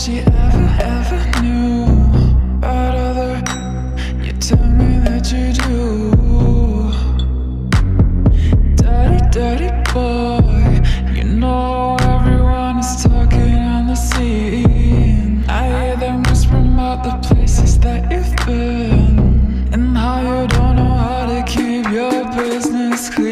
she ever, ever knew But other, you tell me that you do. Dirty, dirty boy You know everyone is talking on the scene. I hear them whispering about the places that you've been And how you don't know how to keep your business clean